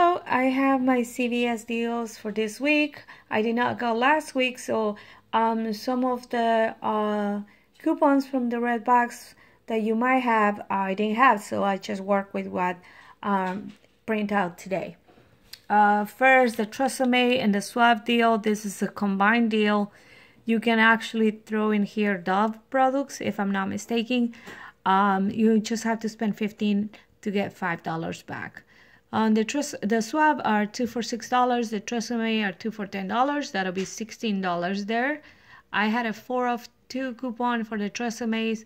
hello, I have my CVS deals for this week. I did not go last week, so um, some of the uh, coupons from the red box that you might have, I didn't have, so I just work with what um, print out today. Uh, first, the Tresemme and the Suave deal. This is a combined deal. You can actually throw in here Dove products, if I'm not mistaken. Um, you just have to spend 15 to get $5 back. Um, the the Suave are two for six dollars. The Tresemme are two for ten dollars. That'll be sixteen dollars there. I had a four of two coupon for the Tresemmes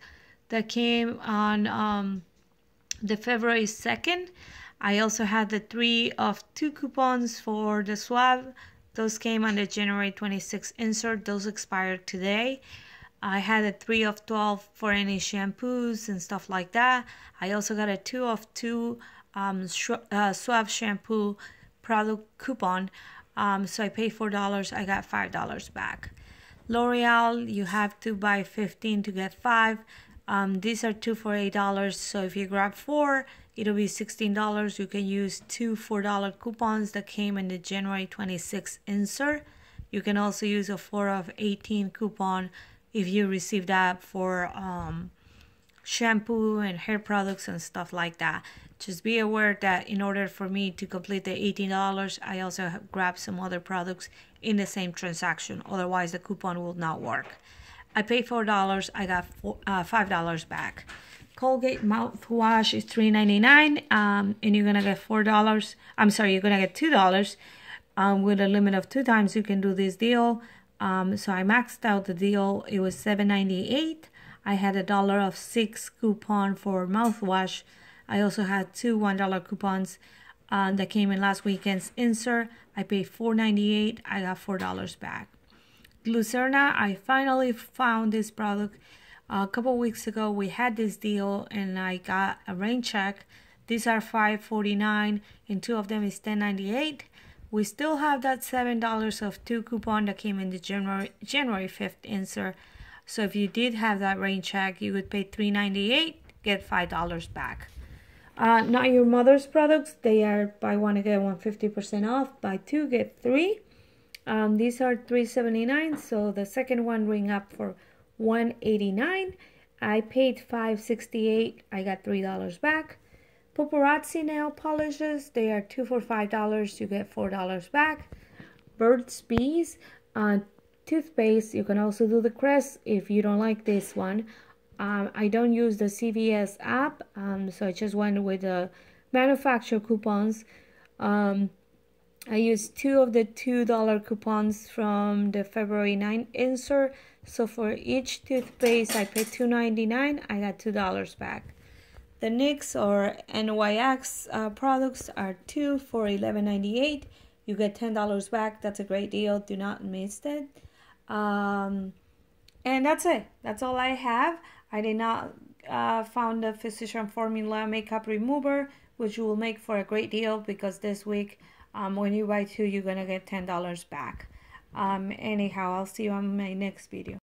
that came on um, the February second. I also had the three of two coupons for the Suave. Those came on the January 26 insert. Those expired today. I had a 3 of 12 for any shampoos and stuff like that. I also got a 2 of 2 um, uh, Suave shampoo product coupon. Um, so I paid $4. I got $5 back. L'Oreal, you have to buy 15 to get 5. Um, these are two for $8. So if you grab four, it'll be $16. You can use two $4 coupons that came in the January 26 insert. You can also use a 4 of 18 coupon if you receive that for um, shampoo and hair products and stuff like that. Just be aware that in order for me to complete the $18, I also grab some other products in the same transaction. Otherwise, the coupon will not work. I paid $4. I got four, uh, $5 back. Colgate mouthwash is $3.99 um, and you're going to get $4. I'm sorry, you're going to get $2 um, with a limit of two times you can do this deal. Um, so I maxed out the deal. It was $7.98. I had a dollar of six coupon for mouthwash. I also had two $1 coupons uh, that came in last weekend's insert. I paid $4.98. I got $4 back. Glucerna, I finally found this product. a couple weeks ago, we had this deal and I got a rain check. These are $5.49 and two of them is $10.98. We still have that $7 of two coupon that came in the January, January 5th insert. So if you did have that rain check, you would pay $3.98, get $5 back. Uh, not your mother's products. They are buy one to get one fifty percent off. Buy two get three. Um, these are three seventy nine. So the second one ring up for one eighty nine. I paid five sixty eight. I got three dollars back. Paparazzi nail polishes. They are two for five dollars. You get four dollars back. Burt's Bees. Uh, toothpaste. You can also do the Crest if you don't like this one. Um, I don't use the CVS app, um, so I just went with the manufacturer coupons. Um, I used two of the $2 coupons from the February 9 insert. So for each toothpaste, I paid $2.99. I got $2 back. The NYX or NYX uh, products are two for $11.98. You get $10 back. That's a great deal. Do not miss it. Um, and that's it. That's all I have. I did not uh, found the Physician Formula Makeup Remover, which you will make for a great deal because this week, um, when you buy two, you're going to get $10 back. Um, anyhow, I'll see you on my next video.